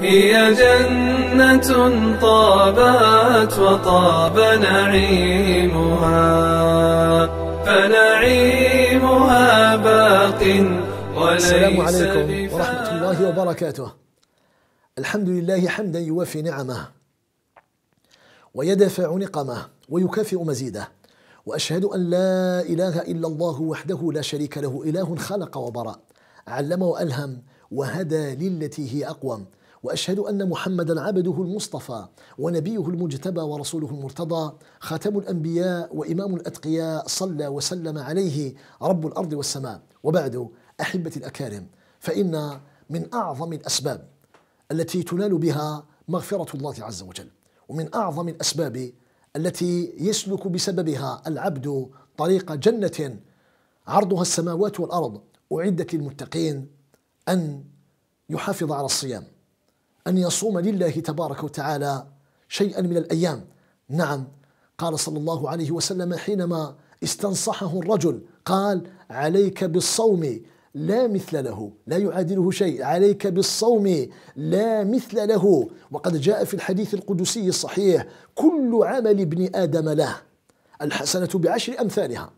هي جنة طابت وطاب نعيمها فنعيمها باق وليس السلام عليكم. ورحمة الله وبركاته الحمد لله حمدا يوافي نعمه ويدفع نقمه ويكافئ مزيده وأشهد أن لا إله إلا الله وحده لا شريك له إله خلق وبرأ علم وألهم وهدى للتي هي أقوم وأشهد أن محمدا عبده المصطفى ونبيه المجتبى ورسوله المرتضى خاتم الأنبياء وإمام الأتقياء صلى وسلم عليه رب الأرض والسماء. وبعد أحبتي الأكارم فإن من أعظم الأسباب التي تنال بها مغفرة الله عز وجل ومن أعظم الأسباب التي يسلك بسببها العبد طريق جنة عرضها السماوات والأرض أعدت للمتقين أن يحافظ على الصيام. أن يصوم لله تبارك وتعالى شيئا من الأيام. نعم قال صلى الله عليه وسلم حينما استنصحه الرجل قال عليك بالصوم لا مثل له لا يعادله شيء. عليك بالصوم لا مثل له. وقد جاء في الحديث القدسي الصحيح كل عمل ابن آدم له الحسنة بعشر أمثالها.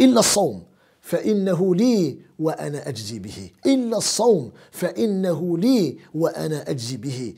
إلا الصوم فإنه لي وأنا أجزي به. إلا الصوم فإنه لي وأنا أجزي به.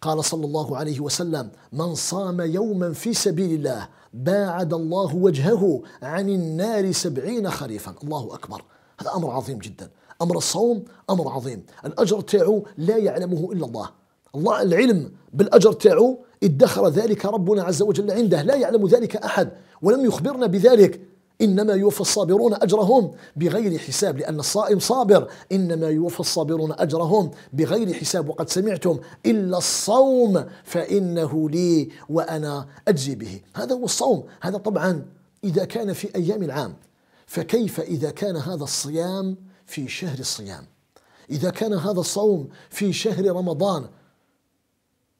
قال صلى الله عليه وسلم من صام يوما في سبيل الله باعد الله وجهه عن النار سبعين خريفا. الله أكبر. هذا أمر عظيم جدا. أمر الصوم أمر عظيم. الأجر تاعو لا يعلمه إلا الله. الله العلم بالأجر تاعو ادخر ذلك ربنا عز وجل عنده لا يعلم ذلك أحد ولم يخبرنا بذلك. إنما يوفى الصابرون أجرهم بغير حساب لأن الصائم صابر. إنما يوفى الصابرون أجرهم بغير حساب. وقد سمعتم إلا الصوم فإنه لي وأنا أجزي به. هذا هو الصوم. هذا طبعا إذا كان في أيام العام. فكيف إذا كان هذا الصيام في شهر الصيام؟ إذا كان هذا الصوم في شهر رمضان.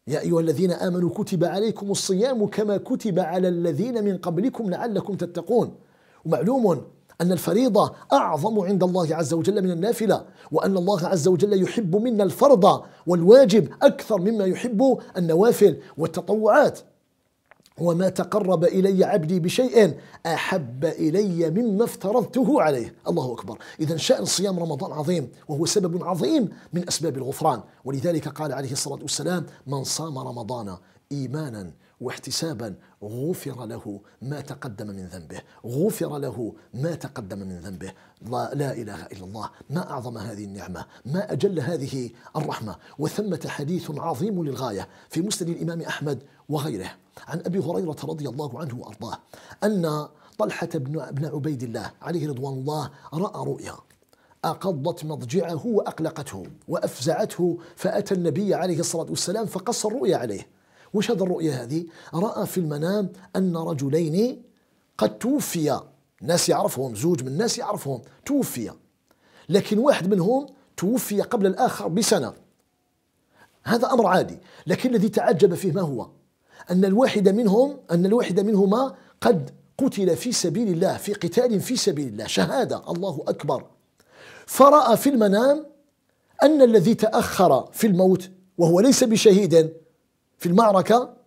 يا أيها الذين آمنوا كتب عليكم الصيام كما كتب على الذين من قبلكم لعلكم تتقون. ومعلوم أن الفريضة أعظم عند الله عز وجل من النافلة وأن الله عز وجل يحب منا الفرض والواجب أكثر مما يحب النوافل والتطوعات. وما تقرب إلي عبدي بشيء أحب إلي مما افترضته عليه، الله أكبر، اذا شأن صيام رمضان عظيم وهو سبب عظيم من أسباب الغفران، ولذلك قال عليه الصلاة والسلام: من صام رمضان إيمانا واحتسابا غفر له ما تقدم من ذنبه، غفر له ما تقدم من ذنبه، لا, لا إله إلا الله، ما أعظم هذه النعمة، ما أجل هذه الرحمة، وثمة حديث عظيم للغاية في مسند الإمام أحمد وغيره. عن أبي هريرة رضي الله عنه وأرضاه أن طلحة بن عبيد الله عليه رضوان الله رأى رؤيا. أقضت مضجعه وأقلقته وأفزعته فأتى النبي عليه الصلاة والسلام فقص الرؤيا عليه. وش هذا الرؤيا هذه؟ رأى في المنام أن رجلين قد توفيا. ناس يعرفهم زوج من الناس يعرفهم توفي لكن واحد منهم توفي قبل الآخر بسنة. هذا أمر عادي. لكن الذي تعجب فيه ما هو؟ أن الواحد منهم أن الواحد منهما قد قتل في سبيل الله في قتال في سبيل الله. شهادة. الله أكبر. فراى في المنام أن الذي تأخر في الموت وهو ليس بشهيد في المعركة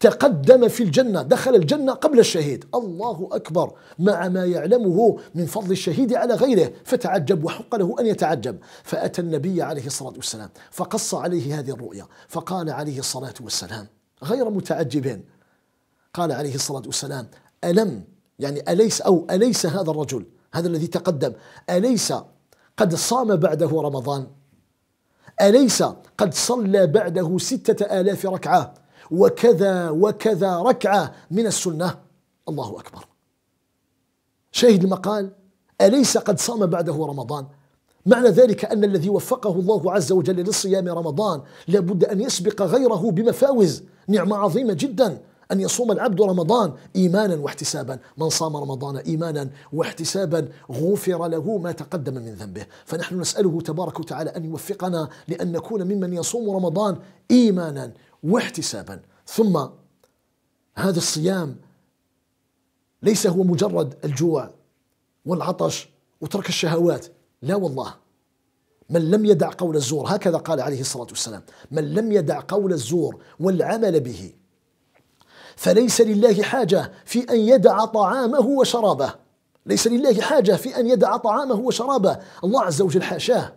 تقدم في الجنة دخل الجنة قبل الشهيد. الله أكبر. مع ما يعلمه من فضل الشهيد على غيره فتعجب وحق له أن يتعجب. فأتى النبي عليه الصلاة والسلام فقص عليه هذه الرؤيا فقال عليه الصلاة والسلام غير متعجب قال عليه الصلاة والسلام ألم؟ يعني أليس أو أليس هذا الرجل؟ هذا الذي تقدم. أليس قد صام بعده رمضان. أليس قد صلى بعده ستة آلاف ركعة؟ وكذا وكذا ركعة من السنة. الله أكبر. شاهد المقال؟ أليس قد صام بعده رمضان؟ معنى ذلك أن الذي وفقه الله عز وجل للصيام رمضان لابد أن يسبق غيره بمفاوز. نعمة عظيمة جدا. أن يصوم العبد رمضان إيمانا واحتسابا. من صام رمضان إيمانا واحتسابا غفر له ما تقدم من ذنبه. فنحن نسأله تبارك وتعالى أن يوفقنا لأن نكون ممن يصوم رمضان إيمانا واحتسابا. ثم هذا الصيام ليس هو مجرد الجوع والعطش وترك الشهوات. لا والله. من لم يدع قول الزور هكذا قال عليه الصلاة والسلام من لم يدع قول الزور والعمل به فليس لله حاجة في أن يدع طعامه وشرابه. ليس لله حاجة في أن يدع طعامه وشرابه. الله عز وجل حاشاه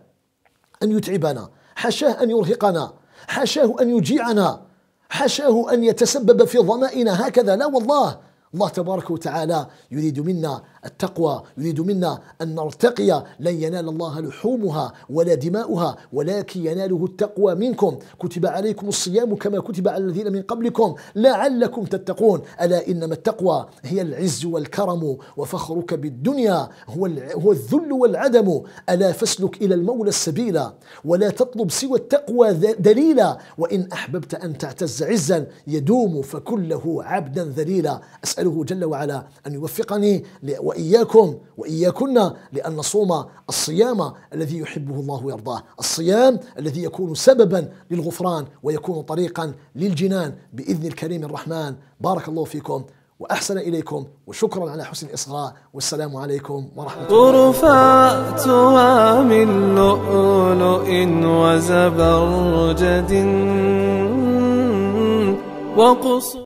أن يتعبنا حاشاه أن يرهقنا حاشاه أن يجيعنا حاشاه أن يتسبب في ظمائنا هكذا. لا والله الله تبارك وتعالى يريد منا التقوى يريد منا أن نرتقي. لن ينال الله لحومها ولا دماؤها ولكن يناله التقوى منكم. كتب عليكم الصيام كما كتب على الذين من قبلكم. لعلكم تتقون. ألا إنما التقوى هي العز والكرم وفخرك بالدنيا هو هو الذل والعدم. ألا فاسلك إلى المولى السبيل. ولا تطلب سوى التقوى دليلا وإن أحببت أن تعتز عزا يدوم فكله عبدا ذليلا. أسأله جل وعلا أن يوفقني وإياكم وإياكن لأن نصوم الصيام الذي يحبه الله ويرضاه. الصيام الذي يكون سببا للغفران ويكون طريقا للجنان بإذن الكريم الرحمن. بارك الله فيكم وأحسن إليكم وشكرا على حسن الإصغاء والسلام عليكم ورحمة الله. غرفاتها من لؤلؤ وزبرجد وقصور